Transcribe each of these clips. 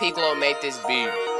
Piglo made this beat.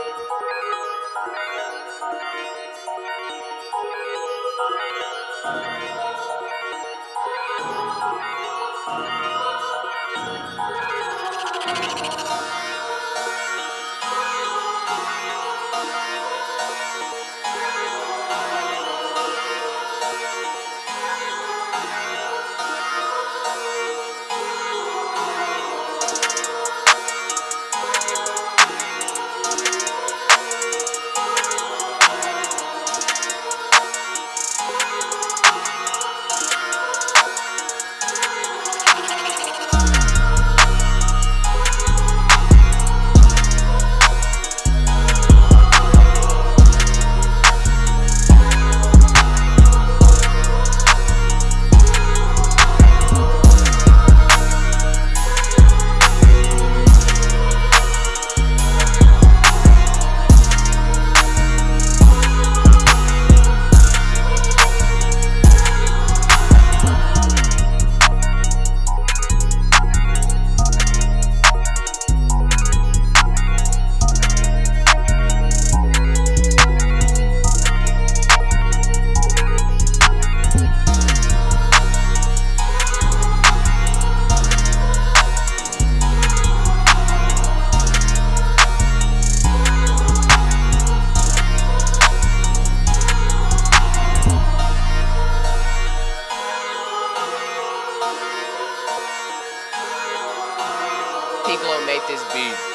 Piglo made this beat.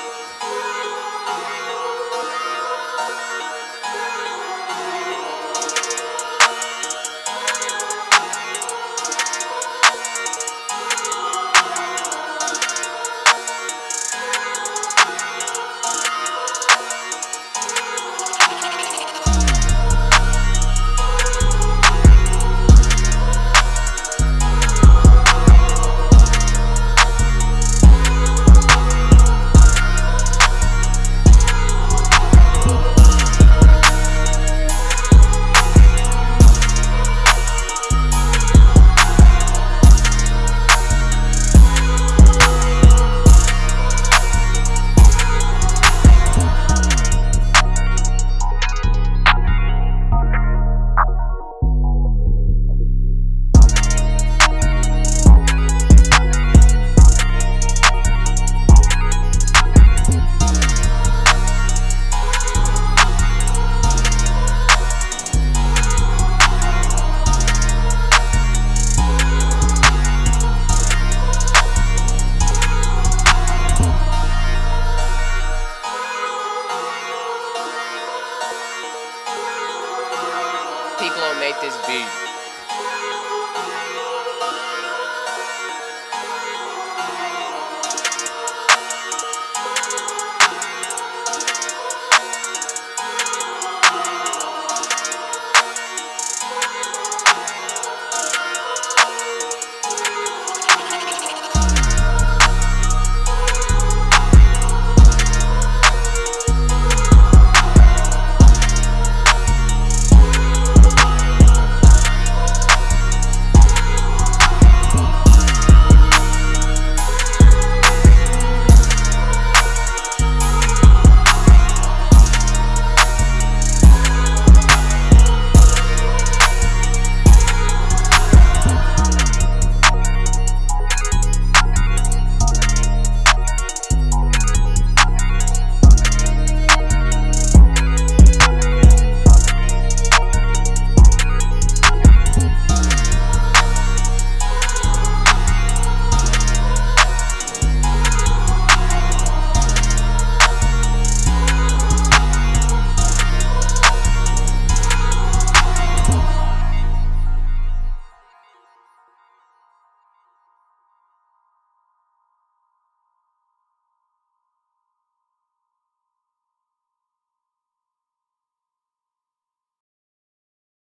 Made this beat.